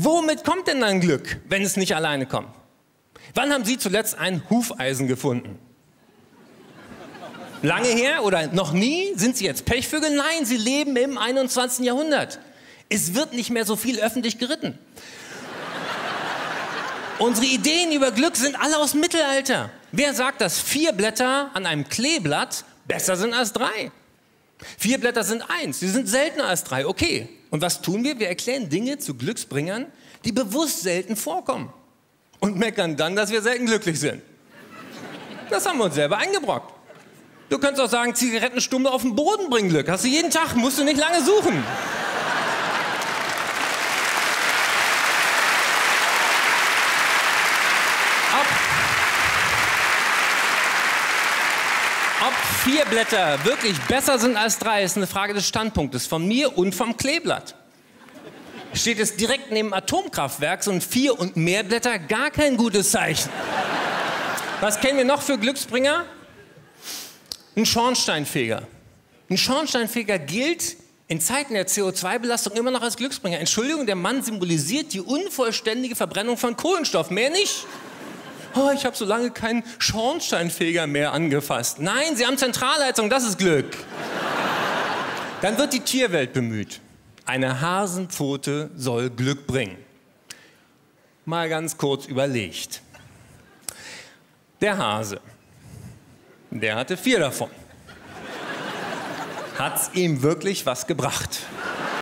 Womit kommt denn dann Glück, wenn es nicht alleine kommt? Wann haben Sie zuletzt ein Hufeisen gefunden? Lange her oder noch nie? Sind Sie jetzt Pechvögel? Nein, Sie leben im 21. Jahrhundert. Es wird nicht mehr so viel öffentlich geritten. Unsere Ideen über Glück sind alle aus dem Mittelalter. Wer sagt, dass vier Blätter an einem Kleeblatt besser sind als drei? Vier Blätter sind eins, sie sind seltener als drei. Okay. Und was tun wir? Wir erklären Dinge zu Glücksbringern, die bewusst selten vorkommen. Und meckern dann, dass wir selten glücklich sind. Das haben wir uns selber eingebrockt. Du könntest auch sagen, Zigarettenstummel auf den Boden bringen Glück. Hast du jeden Tag, musst du nicht lange suchen. Ob vier Blätter wirklich besser sind als drei, ist eine Frage des Standpunktes von mir und vom Kleeblatt. Steht es direkt neben Atomkraftwerk, sind vier und mehr Blätter gar kein gutes Zeichen. Was kennen wir noch für Glücksbringer? Ein Schornsteinfeger. Ein Schornsteinfeger gilt in Zeiten der CO2-Belastung immer noch als Glücksbringer. Entschuldigung, der Mann symbolisiert die unvollständige Verbrennung von Kohlenstoff, mehr nicht oh, ich habe so lange keinen Schornsteinfeger mehr angefasst. Nein, Sie haben Zentralheizung, das ist Glück. Dann wird die Tierwelt bemüht. Eine Hasenpfote soll Glück bringen. Mal ganz kurz überlegt. Der Hase, der hatte vier davon. Hat's ihm wirklich was gebracht?